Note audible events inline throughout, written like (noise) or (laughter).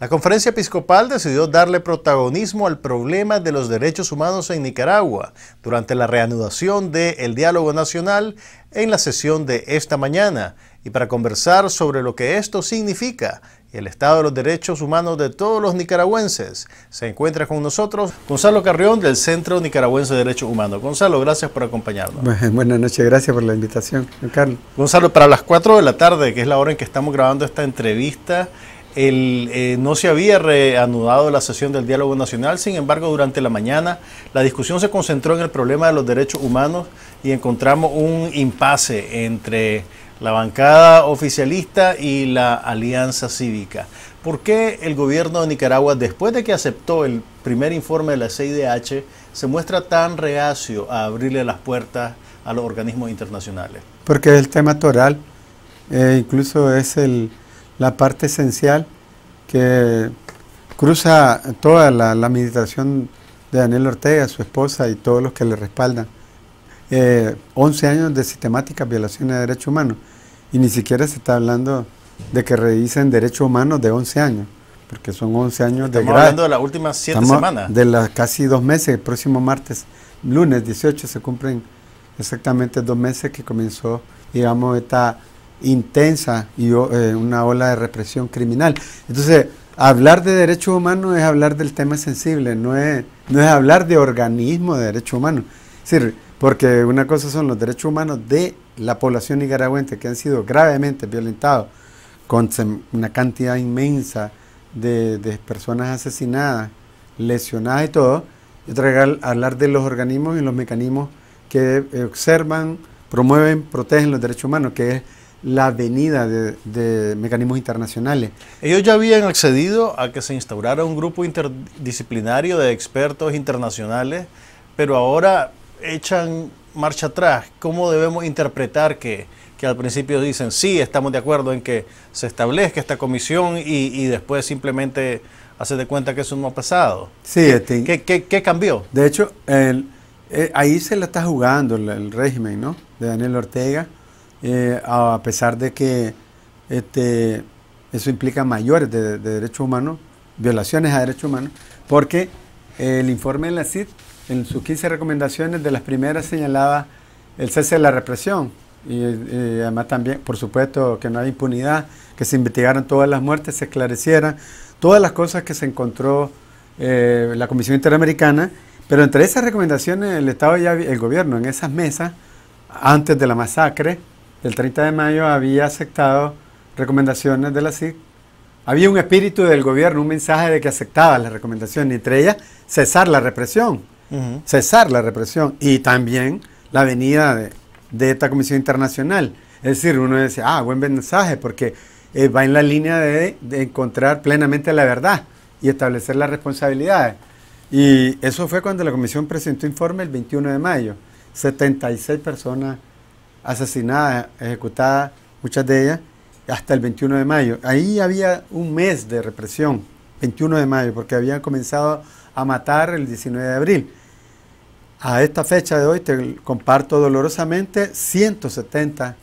La conferencia episcopal decidió darle protagonismo al problema de los derechos humanos en Nicaragua durante la reanudación del diálogo nacional en la sesión de esta mañana y para conversar sobre lo que esto significa y el estado de los derechos humanos de todos los nicaragüenses. Se encuentra con nosotros Gonzalo Carrión del Centro Nicaragüense de Derechos Humanos. Gonzalo, gracias por acompañarnos. (laughs) Buenas noches, gracias por la invitación, Carlos. Gonzalo, para las 4 de la tarde, que es la hora en que estamos grabando esta entrevista, eh, no se había reanudado la sesión del diálogo nacional, sin embargo, durante la mañana la discusión se concentró en el problema de los derechos humanos y encontramos un impasse entre la bancada oficialista y la alianza cívica. ¿Por qué el gobierno de Nicaragua, después de que aceptó el primer informe de la CIDH, se muestra tan reacio a abrirle las puertas a los organismos internacionales? Porque el tema toral, eh, incluso es la parte esencial que cruza toda la, meditación de Daniel Ortega, su esposa y todos los que le respaldan. 11 eh, años de sistemáticas violaciones de derechos humanos y ni siquiera se está hablando de que revisen derechos humanos de 11 años, porque son 11 años Estamos de hablando de las últimas 7 semanas. De las casi dos meses, el próximo martes, lunes 18, se cumplen exactamente dos meses que comenzó, digamos, esta intensa y eh, una ola de represión criminal. Entonces, hablar de derechos humanos es hablar del tema sensible, no es, no es hablar de organismo de derechos humanos. Porque una cosa son los derechos humanos de la población nicaragüense que han sido gravemente violentados con una cantidad inmensa de, de personas asesinadas, lesionadas y todo, y otra hablar de los organismos y los mecanismos que observan, promueven, protegen los derechos humanos, que es la venida de, mecanismos internacionales. Ellos ya habían accedido a que se instaurara un grupo interdisciplinario de expertos internacionales, pero ahora echan marcha atrás. ¿Cómo debemos interpretar que, al principio dicen, sí, estamos de acuerdo en que se establezca esta comisión y, después simplemente hace de cuenta que eso no ha pasado? Sí, ¿Qué, este, qué, cambió? De hecho, eh, ahí se la está jugando el, el régimen ¿no? de Daniel Ortega eh, a pesar de que este, eso implica mayores de, derechos humanos, violaciones a derechos humanos, porque el informe de la CID, en sus 15 recomendaciones, de las primeras señalaba el cese de la represión. Y, además también, por supuesto, que no hay impunidad, que se investigaran todas las muertes, se esclarecieran, todas las cosas que se encontró eh, la Comisión Interamericana, pero entre esas recomendaciones el Estado y el gobierno en esas mesas, antes de la masacre, el 30 de mayo había aceptado recomendaciones de la CIC. Había un espíritu del gobierno, un mensaje de que aceptaba las recomendaciones, entre ellas cesar la represión, cesar la represión y también la venida de, esta Comisión Internacional. Es decir, uno dice, ah, buen mensaje, porque eh, va en la línea de, de encontrar plenamente la verdad y establecer las responsabilidades. Y eso fue cuando la Comisión presentó informe el 21 de mayo. 76 personas asesinadas, ejecutadas, muchas de ellas, hasta el 21 de mayo. Ahí había un mes de represión, 21 de mayo, porque habían comenzado a matar el 19 de abril. A esta fecha de hoy, te comparto dolorosamente, 170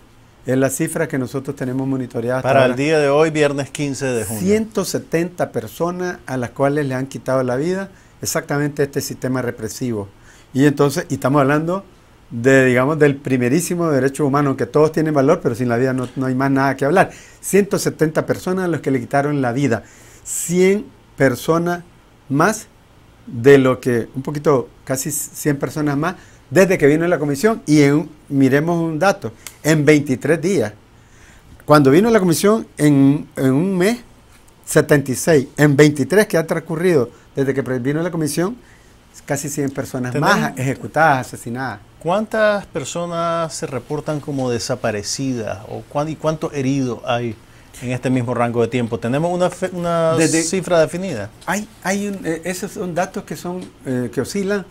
es la cifra que nosotros tenemos monitoreada. Para el día de hoy, viernes 15 de junio. 170 personas a las cuales le han quitado la vida exactamente este sistema represivo. Y entonces, y estamos hablando de, digamos, del primerísimo derecho humano, que todos tienen valor, pero sin la vida no, hay más nada que hablar. 170 personas a los que le quitaron la vida. 100 personas más de lo que, un poquito, casi 100 personas más, desde que vino la comisión. Y miremos un dato, en 23 días. Cuando vino la comisión, en, en un mes, 76. En 23 que ha transcurrido desde que vino la comisión, casi 100 personas más ejecutadas, asesinadas. ¿Cuántas personas se reportan como desaparecidas o y cuántos heridos hay en este mismo rango de tiempo? ¿Tenemos una, una cifra definida? Hay, hay eh, esos son datos que, son, eh, que oscilan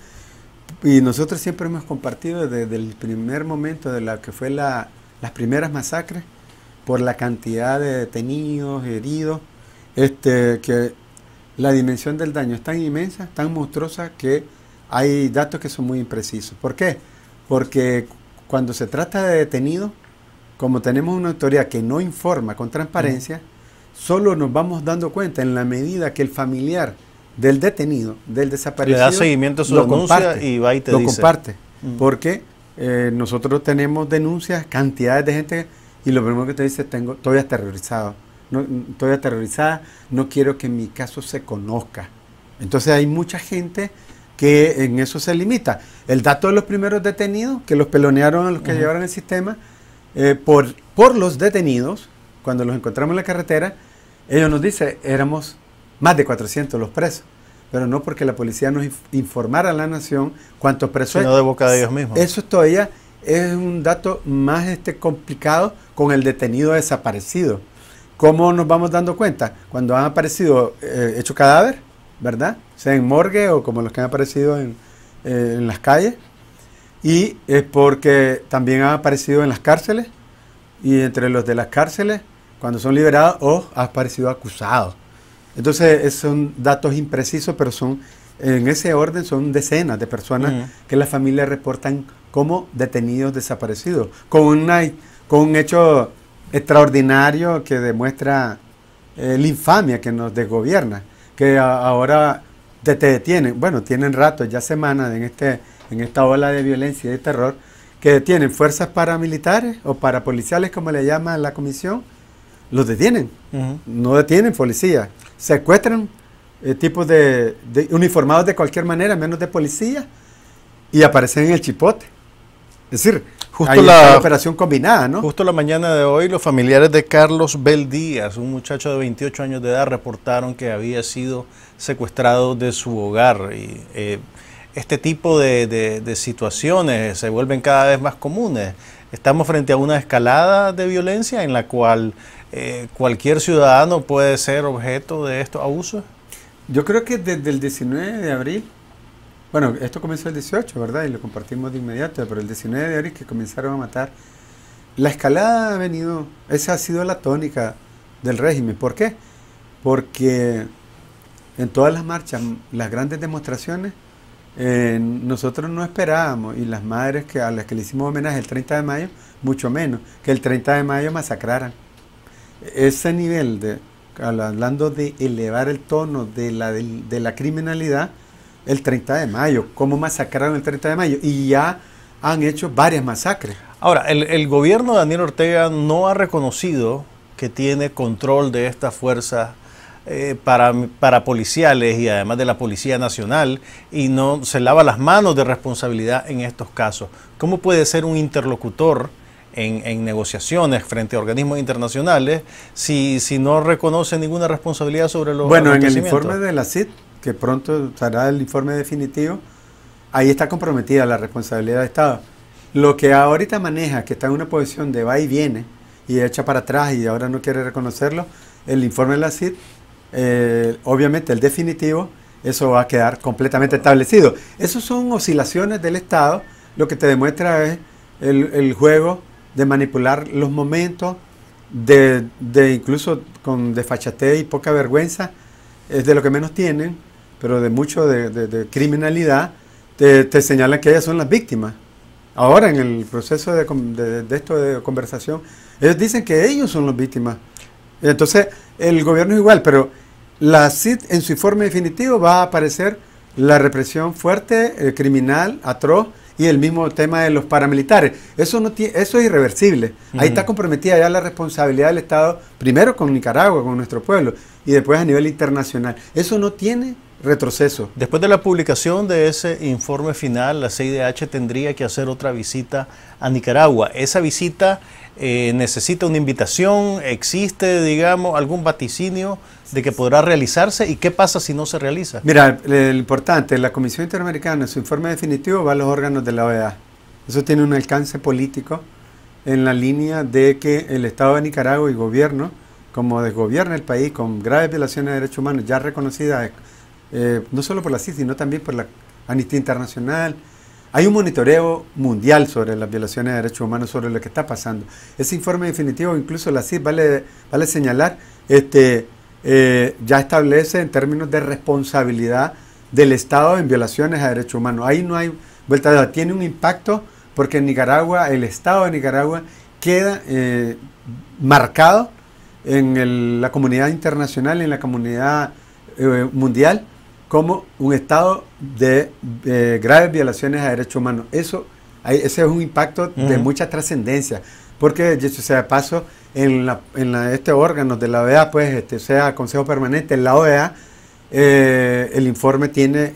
y nosotros siempre hemos compartido desde el primer momento de la que fue la, las primeras masacres por la cantidad de detenidos, heridos, este, que la dimensión del daño es tan inmensa, tan monstruosa que hay datos que son muy imprecisos. ¿Por qué? porque cuando se trata de detenidos, como tenemos una autoridad que no informa con transparencia, solo nos vamos dando cuenta en la medida que el familiar del detenido, del desaparecido, Le da seguimiento a su lo denuncia comparte, y va y te lo dice. comparte. Mm. Porque eh, nosotros tenemos denuncias, cantidades de gente, y lo primero que te dice, tengo, estoy aterrorizado. No, estoy aterrorizada, no quiero que mi caso se conozca. Entonces hay mucha gente que en eso se limita. El dato de los primeros detenidos, que los pelonearon a los que llevaron el sistema, eh, por, por los detenidos, cuando los encontramos en la carretera, ellos nos dicen, éramos más de 400 los presos, pero no porque la policía nos inf- informara a la nación cuántos presos Sino de boca de ellos mismos. Eso todavía es un dato más este, complicado con el detenido desaparecido. ¿Cómo nos vamos dando cuenta? Cuando han aparecido eh, hecho cadáver, ¿verdad? Sea en morgue o como los que han aparecido en, eh, en las calles. Y es porque también han aparecido en las cárceles. Y entre los de las cárceles, cuando son liberados, o han aparecido acusados. Entonces, es- son datos imprecisos, pero son, en ese orden, son decenas de personas que las familias reportan como detenidos desaparecidos, con, una, con un hecho extraordinario que demuestra eh, la infamia que nos desgobierna, que a- ahora te, te detienen, bueno, tienen rato, ya semanas en, este, en esta ola de violencia y de terror, que detienen fuerzas paramilitares o parapoliciales, como le llama la comisión, los detienen. No detienen policía, secuestran eh, tipos de, de uniformados de cualquier manera, menos de policía, y aparecen en el chipote. Es decir, Justo ahí la- operación combinada, ¿no? Justo la mañana de hoy, los familiares de Carlos Bel Díaz, un muchacho de 28 años de edad, reportaron que había sido secuestrado de su hogar. Y, eh, este tipo de, de- de situaciones se vuelven cada vez más comunes. Estamos frente a una escalada de violencia en la cual eh, cualquier ciudadano puede ser objeto de estos abusos. Yo creo que desde el 19 de abril, bueno, esto comenzó el 18, ¿verdad? Y lo compartimos de inmediato, pero el 19 de abril que comenzaron a matar, la escalada ha venido, esa ha sido la tónica del régimen. ¿Por qué? Porque en todas las marchas, las grandes demostraciones, eh, nosotros no esperábamos, y las madres que, a las que le hicimos homenaje el 30 de mayo, mucho menos, que el 30 de mayo masacraran. Ese nivel de, hablando de elevar el tono de la, de la criminalidad, el 30 de mayo, cómo masacraron el 30 de mayo, y ya han hecho varias masacres. Ahora, el, el gobierno de Daniel Ortega no ha reconocido que tiene control de estas fuerzas eh, para, parapoliciales y además de la Policía Nacional y no se lava las manos de responsabilidad en estos casos. ¿Cómo puede ser un interlocutor en, en negociaciones frente a organismos internacionales si, si no reconoce ninguna responsabilidad sobre los Bueno, en el informe de la CID, que pronto será el informe definitivo, ahí está comprometida la responsabilidad del Estado. Lo que ahorita maneja, que está en una posición de va y viene, y echa para atrás y ahora no quiere reconocerlo, el informe de la CID, eh, obviamente el definitivo, eso va a quedar completamente establecido. Esas son oscilaciones del Estado, lo que te demuestra es el, el juego de manipular los momentos, de, de incluso con desfachatez y poca vergüenza, es de lo que menos tienen, pero de mucho de, de- de criminalidad, te, te señalan que ellas son las víctimas. Ahora en el proceso de, esto de conversación, ellos dicen que ellos son las víctimas. Entonces, el gobierno es igual, pero la CID en su informe definitivo va a aparecer la represión fuerte, eh, criminal, atroz y el mismo tema de los paramilitares. Eso, no eso es irreversible. Ahí está comprometida ya la responsabilidad del Estado, primero con Nicaragua, con nuestro pueblo, y después a nivel internacional. Eso no tiene retroceso. Después de la publicación de ese informe final, la CIDH tendría que hacer otra visita a Nicaragua. Esa visita eh, necesita una invitación, existe, digamos, algún vaticinio de que podrá realizarse y qué pasa si no se realiza. Mira, el importante, la Comisión Interamericana, en su informe definitivo va a los órganos de la OEA. Eso tiene un alcance político en la línea de que el Estado de Nicaragua y gobierno, como desgobierna el país con graves violaciones de derechos humanos ya reconocidas, eh, no solo por la CID, sino también por la Amnistía Internacional. Hay un monitoreo mundial sobre las violaciones de derechos humanos, sobre lo que está pasando. Ese informe definitivo, incluso la CID, vale, vale señalar, este, eh, ya establece en términos de responsabilidad del Estado en violaciones a derechos humanos. Ahí no hay vuelta de. Tiene un impacto porque en Nicaragua, el Estado de Nicaragua queda eh, marcado en la comunidad internacional, en la comunidad mundial, como un estado de graves violaciones a derechos humanos. Eso, ese es un impacto de mucha trascendencia, porque, o sea, paso, en, la, en este órgano de la OEA, pues, este, sea Consejo Permanente, en la OEA, eh, el informe tiene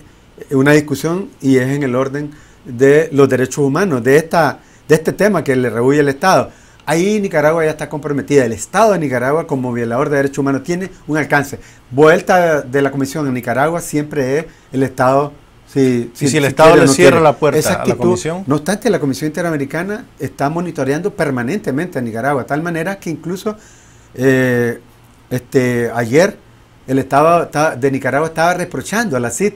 una discusión y es en el orden de los derechos humanos, de, esta, de este tema que le rehuye el Estado. Ahí Nicaragua ya está comprometida. El Estado de Nicaragua como violador de derechos humanos tiene un alcance. Vuelta de la Comisión en Nicaragua siempre es el Estado si, si, el Estado le cierra la puerta a la Comisión. No obstante, la Comisión Interamericana está monitoreando permanentemente a Nicaragua, de tal manera que incluso eh, este, ayer el Estado de Nicaragua estaba reprochando a la CID,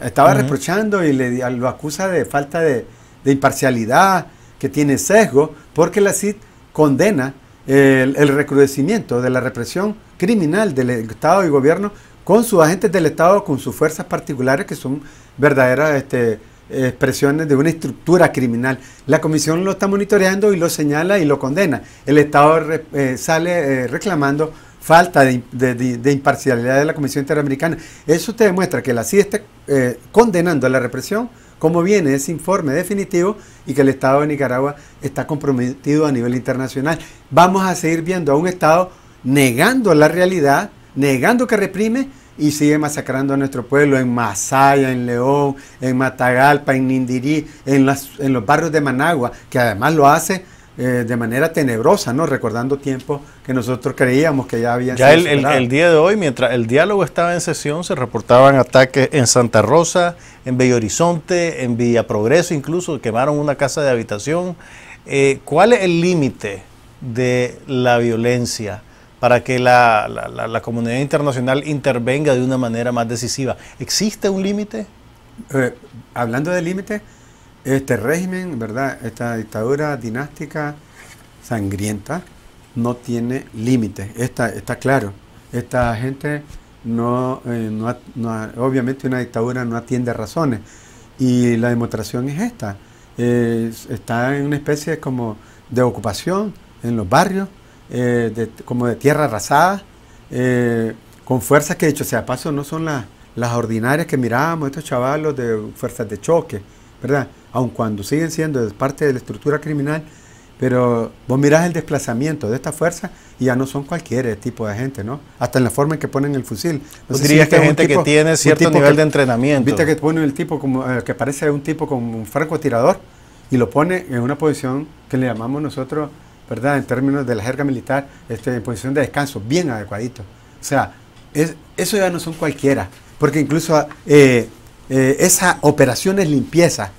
estaba reprochando y le, lo acusa de falta de, imparcialidad, que tiene sesgo, porque la CID condena el, recrudecimiento de la represión criminal del Estado y gobierno con sus agentes del Estado, con sus fuerzas particulares, que son verdaderas este, expresiones de una estructura criminal. La comisión lo está monitoreando y lo señala y lo condena. El Estado eh, sale eh, reclamando falta de, imparcialidad de la Comisión Interamericana. Eso te demuestra que la CIA está eh, condenando a la represión, como viene ese informe definitivo, y que el Estado de Nicaragua está comprometido a nivel internacional. Vamos a seguir viendo a un Estado negando la realidad, negando que reprime y sigue masacrando a nuestro pueblo en Masaya, en León, en Matagalpa, en Nindirí, en, las, en los barrios de Managua, que además lo hace eh, de manera tenebrosa, ¿no? Recordando tiempos que nosotros creíamos que ya habían Ya el, el, día de hoy, mientras el diálogo estaba en sesión, se reportaban ataques en Santa Rosa, en Bello Horizonte, en Villa Progreso, incluso quemaron una casa de habitación. Eh, ¿Cuál es el límite de la violencia? para que la, comunidad internacional intervenga de una manera más decisiva. ¿Existe un límite? Eh, hablando de límite, este régimen, ¿verdad? Esta dictadura dinástica sangrienta no tiene límite, está, está claro. Esta gente no, eh, obviamente una dictadura no atiende razones y la demostración es esta. está en una especie como de ocupación en los barrios, eh, como de tierra arrasada, eh, con fuerzas que, dicho sea paso, no son las, las ordinarias que mirábamos, estos chavalos de fuerzas de choque, ¿verdad? Aun cuando siguen siendo parte de la estructura criminal, pero vos mirás el desplazamiento de esta fuerza y ya no son cualquier tipo de gente, ¿no? Hasta en la forma en que ponen el fusil. No dirías que hay gente que tiene cierto nivel de entrenamiento. Viste que pone el tipo como, eh, que parece un tipo como un francotirador y lo pone en una posición que le llamamos nosotros ¿verdad? En términos de la jerga militar, este, en posición de descanso, bien adecuadito. O sea, es, eso ya no son cualquiera, porque incluso eh, eh, esas operaciones limpieza,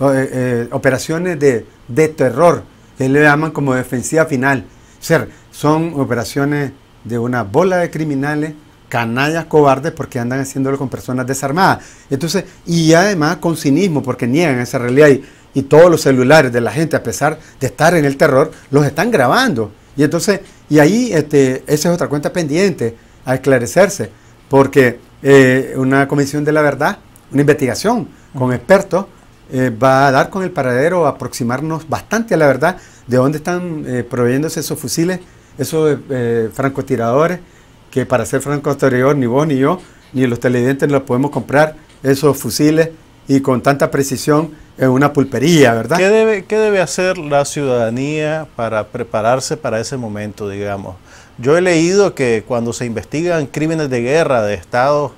eh, operaciones de, terror, que le llaman como defensiva final, ser, son operaciones de una bola de criminales, canallas cobardes, porque andan haciéndolo con personas desarmadas. Entonces, y además con cinismo, porque niegan esa realidad. Y, todos los celulares de la gente, a pesar de estar en el terror, los están grabando. Y entonces, y ahí este, esa es otra cuenta pendiente a esclarecerse, porque eh, una comisión de la verdad, una investigación con expertos, eh, va a dar con el paradero, a aproximarnos bastante a la verdad de dónde están eh, proveyéndose esos fusiles, esos francotiradores, que para ser francotirador ni vos ni yo, ni los televidentes los podemos comprar, esos fusiles y con tanta precisión en una pulpería, ¿verdad? ¿Qué debe, ¿Qué debe hacer la ciudadanía para prepararse para ese momento, digamos? Yo he leído que cuando se investigan crímenes de guerra de estados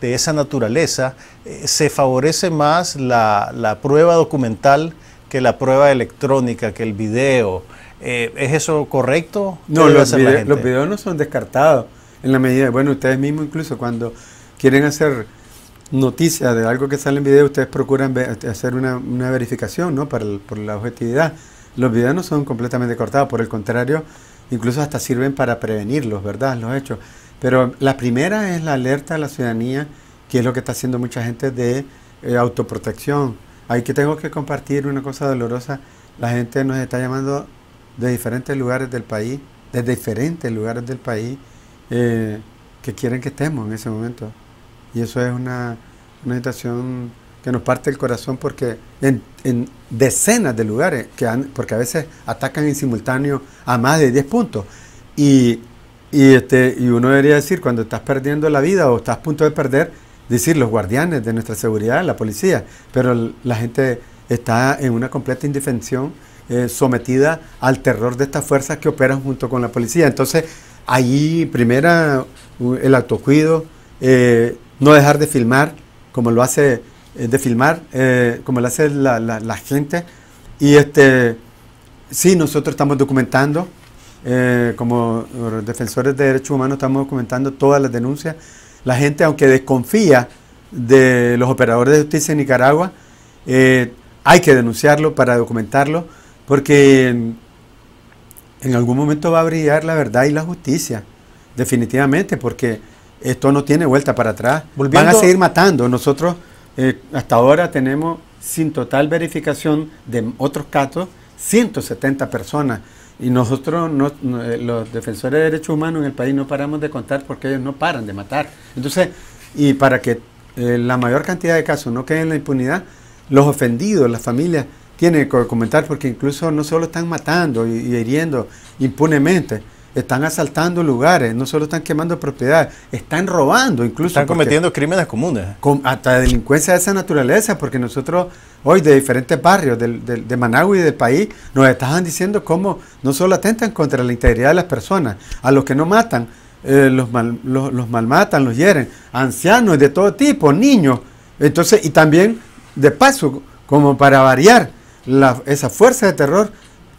de esa naturaleza, eh, se favorece más la, prueba documental que la prueba electrónica, que el video. Eh, ¿Es eso correcto? No, los, los videos no son descartados en la medida, bueno, ustedes mismos incluso cuando quieren hacer noticia de algo que sale en video, ustedes procuran hacer una, verificación ¿no? Para por la objetividad. Los videos no son completamente cortados, por el contrario, incluso hasta sirven para prevenirlos, ¿verdad? Los hechos. Pero la primera es la alerta a la ciudadanía, que es lo que está haciendo mucha gente de eh, autoprotección. Ahí que tengo que compartir una cosa dolorosa. La gente nos está llamando de diferentes lugares del país, de diferentes lugares del país, eh, que quieren que estemos en ese momento. Y eso es una, situación que nos parte el corazón porque en, decenas de lugares, que porque a veces atacan en simultáneo a más de 10 puntos. Y Y, este, y uno debería decir, cuando estás perdiendo la vida o estás a punto de perder, decir los guardianes de nuestra seguridad, la policía, pero la gente está en una completa indefensión, eh, sometida al terror de estas fuerzas que operan junto con la policía. Entonces, ahí, primera, el autocuido, eh, no dejar de filmar, como lo hace, eh, de filmar, como lo hace la, la, gente. Y este, sí, nosotros estamos documentando, como defensores de derechos humanos, estamos documentando todas las denuncias la gente, aunque desconfía de los operadores de justicia en Nicaragua, eh, hay que denunciarlo para documentarlo, porque en, algún momento va a brillar la verdad y la justicia, definitivamente, porque esto no tiene vuelta para atrás. Van a seguir matando. Nosotros eh, hasta ahora tenemos, sin total verificación de otros casos, 170 personas y nosotros, eh, los defensores de derechos humanos en el país, no paramos de contar porque ellos no paran de matar. Entonces, y para que eh, la mayor cantidad de casos no queden en la impunidad, los ofendidos, las familias, tienen que comentar porque incluso no solo están matando y, hiriendo impunemente, están asaltando lugares, no solo están quemando propiedades, están robando incluso. Están cometiendo crímenes comunes. hasta delincuencia de esa naturaleza, porque nosotros hoy de diferentes barrios de Managua y del país nos estaban diciendo cómo no solo atentan contra la integridad de las personas, a los que no matan, eh, los, los, malmatan, los hieren, ancianos de todo tipo, niños. Entonces, y también, de paso, como para variar esa fuerza de terror,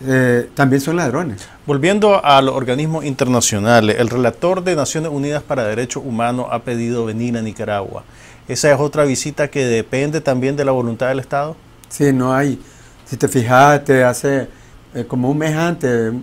eh, también son ladrones. Volviendo a los organismos internacionales, el relator de Naciones Unidas para Derechos Humanos ha pedido venir a Nicaragua. ¿Esa es otra visita que depende también de la voluntad del Estado? Sí, no hay. Si te fijaste, hace eh, como un mes antes,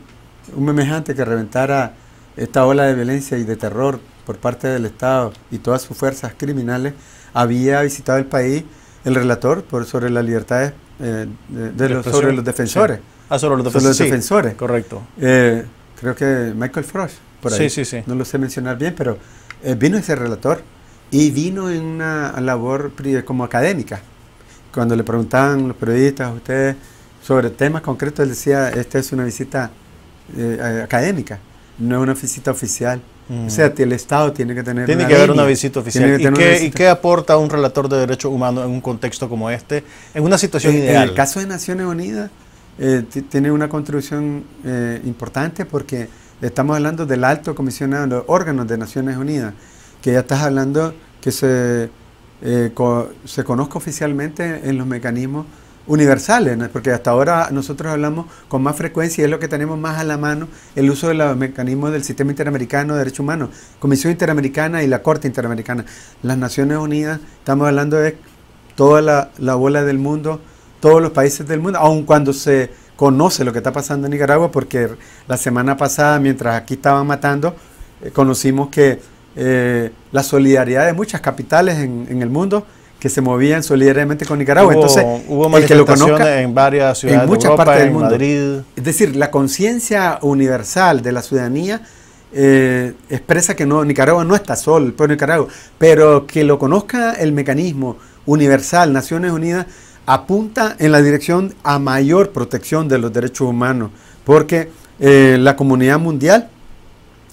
un mes antes que reventara esta ola de violencia y de terror por parte del Estado y todas sus fuerzas criminales, había visitado el país el relator por, sobre las libertades eh, de, los, sobre los defensores. Ah, sobre los defensores. Correcto. Eh, creo que Michael Frost, por ahí. Sí, sí, sí. No lo sé mencionar bien, pero vino ese relator y vino en una labor como académica. Cuando le preguntaban los periodistas a ustedes sobre temas concretos, él decía, esta es una visita eh, académica, no es una visita oficial. O sea, mm. el Estado tiene que tener Tiene que haber una visita oficial. ¿Y qué, aporta un relator de derechos humanos en un contexto como este, en una situación ideal? En el caso de Naciones Unidas, eh, tiene una contribución eh, importante porque estamos hablando del alto comisionado, de los órganos de Naciones Unidas que ya estás hablando que se, eh, se conozca oficialmente en los mecanismos universales, porque hasta ahora nosotros hablamos con más frecuencia y es lo que tenemos más a la mano, el uso de los mecanismos del Sistema Interamericano de Derechos Humanos, Comisión Interamericana y la Corte Interamericana. Las Naciones Unidas, estamos hablando de toda la, la bola del mundo, todos los países del mundo, aun cuando se conoce lo que está pasando en Nicaragua, porque la semana pasada, mientras aquí estaban matando, eh, conocimos que eh, la solidaridad de muchas capitales en, el mundo que se movían solidariamente con Nicaragua. Hubo, Entonces, hubo manifestaciones en varias ciudades en muchas partes del mundo. Madrid. Es decir, la conciencia universal de la ciudadanía eh, expresa que no, Nicaragua no está solo, el pueblo de Nicaragua, pero que lo conozca el mecanismo universal, Naciones Unidas, apunta en la dirección a mayor protección de los derechos humanos, porque eh, la comunidad mundial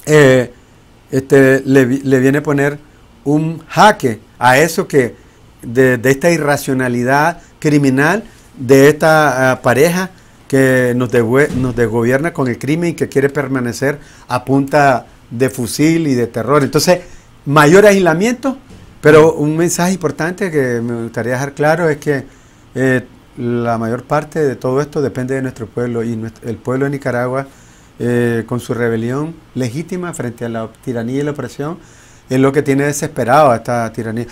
este, le, viene a poner un jaque a eso que de, esta irracionalidad criminal de esta ah, pareja que nos, nos desgobierna con el crimen y que quiere permanecer a punta de fusil y de terror. Entonces, mayor aislamiento, pero un mensaje importante que me gustaría dejar claro es que eh, la mayor parte de todo esto depende de nuestro pueblo y el pueblo de Nicaragua eh, con su rebelión legítima frente a la tiranía y la opresión, es lo que tiene desesperado a esta tiranía.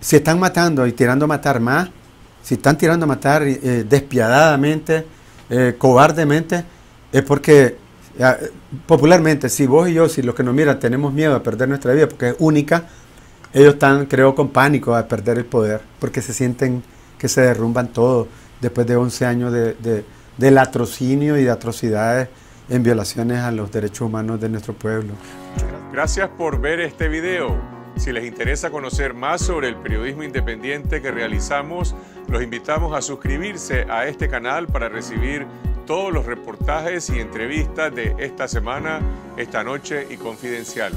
Si están matando y tirando a matar más, si están tirando a matar eh, despiadadamente, cobardemente, es porque popularmente, si vos y yo, si los que nos miran tenemos miedo a perder nuestra vida porque es única, ellos están, creo, con pánico a perder el poder, porque se sienten que se derrumban todo después de 11 años de, de, de latrocinio y de atrocidades en violaciones a los derechos humanos de nuestro pueblo. Gracias por ver este video. Si les interesa conocer más sobre el periodismo independiente que realizamos, los invitamos a suscribirse a este canal para recibir todos los reportajes y entrevistas de esta semana, esta noche y confidencial.